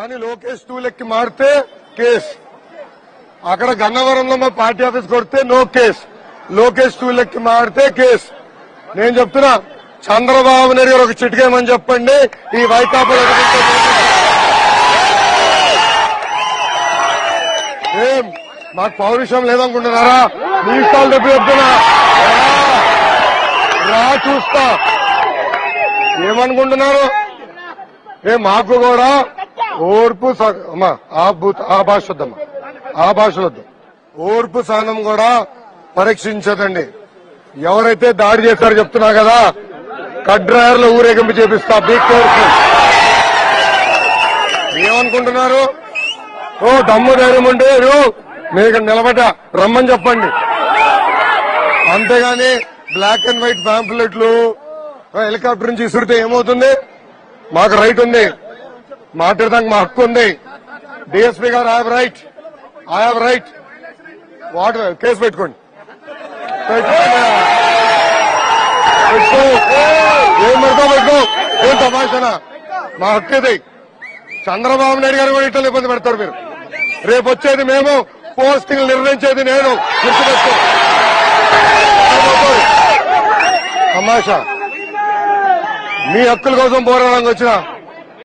కానీ లోకేష్ టూ లెక్కి మారితే కేస్. అక్కడ గన్నవరంలో మా పార్టీ ఆఫీస్ కొడితే నో కేస్. లోకేష్ టూ లెక్కి మారితే కేస్. నేను చెప్తున్నా చంద్రబాబు నాయుడు గారు ఒక చిటికేమని చెప్పండి ఈ వైకాపా ఏం? మాకు పౌరుషం లేదనుకుంటున్నారా? మీ ఇష్టాలు చెప్పి చెప్తున్నా. రా, రా చూస్తా. ఏమనుకుంటున్నారు? ఏ మాకు కూడా ఓర్పు అమ్మా ఆ భాష వద్దమ్మా. ఆ భాష వద్దు. ఓర్పు సహనం కూడా పరీక్షించదండి. ఎవరైతే దాడి చేశారో చెప్తున్నా కదా కడ్రాయర్లో ఊరేగింపు చేపిస్తా బీ కేర్ఫుల్ ఏమనుకుంటున్నారు? ఓ దమ్ము ధైర్యం ఉంటే మీరు మీకు నిలబడ్డ రమ్మని చెప్పండి. అంతేగాని బ్లాక్ అండ్ వైట్ ప్యాంప్లెట్లు హెలికాప్టర్ నుంచి ఇసురితే ఏమవుతుంది? మాకు రైట్ ఉంది. మాట్లాడడానికి మా హక్కు ఉంది. డిఎస్పీ గారు I have right I have right what case పెట్టుకోండి. పెట్టుకో. ఏం పెట్టుకో పెట్టుకో. ఏం తమాషనా? మా హక్కు ఇది. చంద్రబాబు నాయుడు గారు కూడా ఇట్లా ఇబ్బంది పెడతారు మీరు. రేపు వచ్చేది మేము పోస్టింగ్ నిర్ణయించేది నేను. గుర్తుపెట్టుకో. తమాషా. మీ హక్కుల కోసం పోరాడానికి వచ్చిన